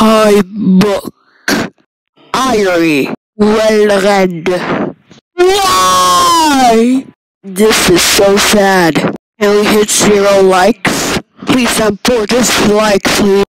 High book. Irie. Well read. Why? This is so sad. And we hit zero likes. Please support us like, please.